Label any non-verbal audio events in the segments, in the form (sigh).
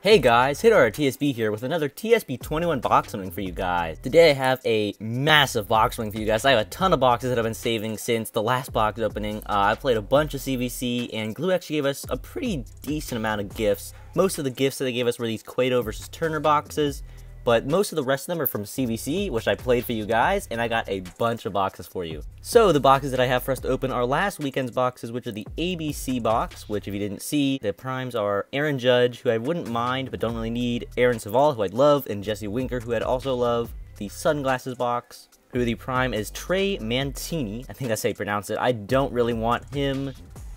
Hey guys, HitHarder TSB here with another TSB 21 box opening for you guys. Today I have a massive box opening for you guys. I have a ton of boxes that I've been saving since the last box opening. Uh, I played a bunch of CVC and Glu actually gave us a pretty decent amount of gifts. Most of the gifts that they gave us were these Cueto versus Turner boxes but most of the rest of them are from CVC, which I played for you guys, and I got a bunch of boxes for you. So the boxes that I have for us to open are last weekend's boxes, which are the ABC box, which if you didn't see, the primes are Aaron Judge, who I wouldn't mind, but don't really need, Aaron Civale, who I'd love, and Jesse Winker, who I'd also love, the sunglasses box, who the prime is Trey Mancini, I think that's how you pronounce it, I don't really want him,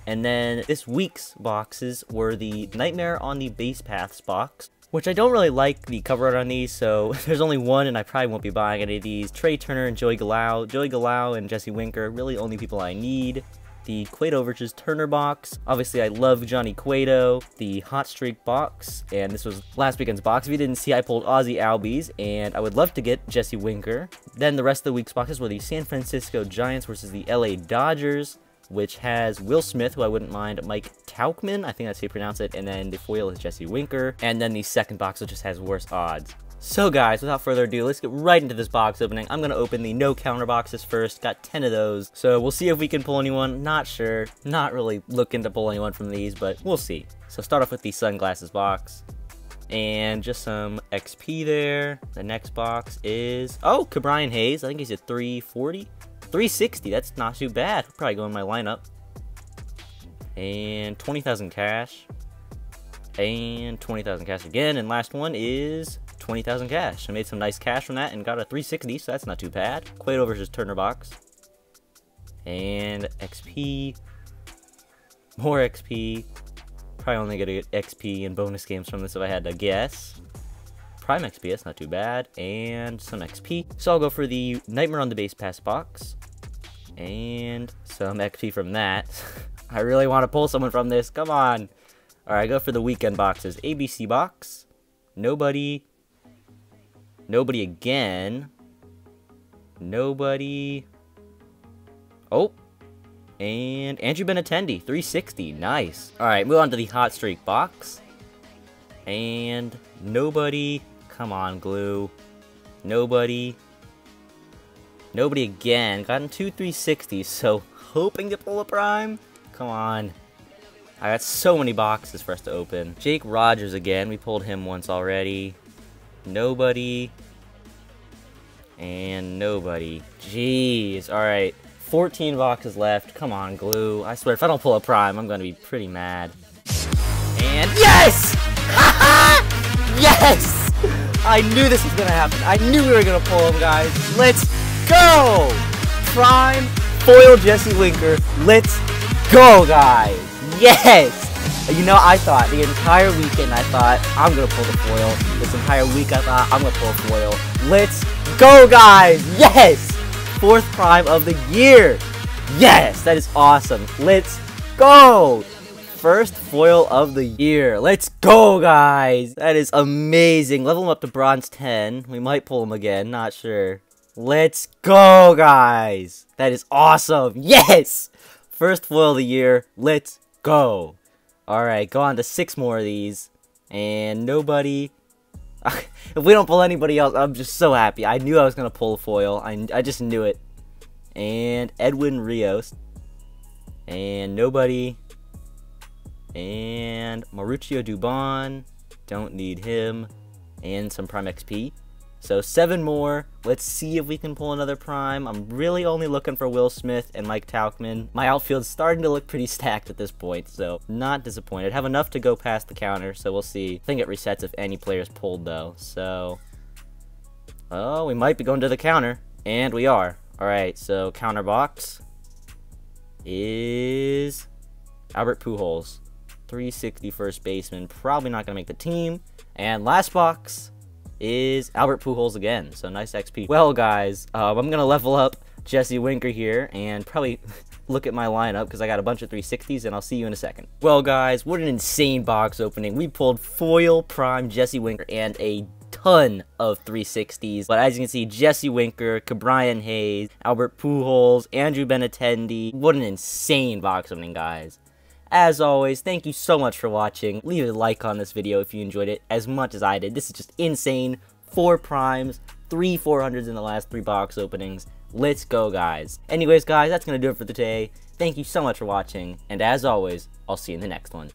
and then this week's boxes were the Nightmare on the Base Paths box, which I don't really like the cover art on these, so (laughs) there's only one and I probably won't be buying any of these. Trea Turner and Joey Gallo. Joey Gallo and Jesse Winker, really only people I need. The Cueto versus Turner box. Obviously, I love Johnny Cueto. The Hot Streak box, and this was last weekend's box. If you didn't see, I pulled Ozzie Albies, and I would love to get Jesse Winker. Then the rest of the week's boxes were the San Francisco Giants versus the LA Dodgers which has Will Smith, who I wouldn't mind, Mike Tauchman, I think that's how you pronounce it, and then the foil is Jesse Winker, and then the second box which just has worse odds. So guys, without further ado, let's get right into this box opening. I'm to open the no counter boxes first. Got 10 of those. So we'll see if we can pull anyone. Not sure. Not really looking to pull anyone from these, but we'll see. So start off with the sunglasses box. And just some XP there. The next box is... Oh, Ke'Bryan Hayes. I think he's at 340. 360, that's not too bad. Probably go in my lineup. And 20,000 cash. And 20,000 cash again. And last one is 20,000 cash. I made some nice cash from that and got a 360, so that's not too bad. Cueto versus Turner box. And XP. More XP. Probably only gonna get XP and bonus games from this if I had to guess. Prime XP, that's not too bad. And some XP. So I'll go for the Nightmare on the Base Paths box and some XP from that. (laughs) I really want to pull someone from this. Come on. Alright, go for the weekend boxes. ABC box. Nobody. Nobody again. Nobody. Oh. And Andrew Benintendi, 360. Nice. Alright, move on to the hot streak box. And nobody. Come on, Glu. Nobody. Nobody again. Gotten two 360s, so (laughs) hoping to pull a prime? Come on. I got so many boxes for us to open. Jake Rogers again. We pulled him once already. Nobody. And nobody. Jeez. Alright. 14 boxes left. Come on, Glu. I swear, if I don't pull a prime, I'm gonna be pretty mad. And yes! (laughs) yes! I knew this was gonna happen. I knew we were gonna pull him, guys. Let's go! Prime foil Jesse Winker. Let's go, guys. Yes! You know, I thought the entire weekend, I thought, I'm gonna pull the foil. This entire week, I thought, I'm gonna pull foil. Let's go, guys! Yes! Fourth prime of the year! Yes! That is awesome. Let's go! First foil of the year. Let's go, guys! That is amazing. Level him up to bronze 10. We might pull him again, not sure. Let's go, guys! That is awesome! Yes! First foil of the year. Let's go! Alright, go on to six more of these. And nobody... (laughs) if we don't pull anybody else, I'm just so happy. I knew I was going to pull a foil. I, I just knew it. And Edwin Rios. And nobody. And Mauricio Dubon. Don't need him. And some Prime XP. So seven more. Let's see if we can pull another prime. I'm really only looking for Will Smith and Mike Tauchman. My outfield's starting to look pretty stacked at this point, so not disappointed. Have enough to go past the counter, so we'll see. I think it resets if any player's pulled though, so... Oh, we might be going to the counter. And we are. Alright, so counter box is Albert Pujols. 360 first baseman. Probably not going to make the team. And last box is Albert Pujols again. So nice XP. Well, guys, um, I'm going to level up Jesse Winker here and probably (laughs) look at my lineup because I got a bunch of 360s and I'll see you in a second. Well, guys, what an insane box opening. We pulled foil prime Jesse Winker and a ton of 360s. But as you can see, Jesse Winker, Ke'Bryan Hayes, Albert Pujols, Andrew Benintendi. What an insane box opening, guys. As always, thank you so much for watching. Leave a like on this video if you enjoyed it as much as I did. This is just insane. Four primes, three 400s in the last three box openings. Let's go, guys. Anyways, guys, that's going to do it for today. Thank you so much for watching, and as always, I'll see you in the next one.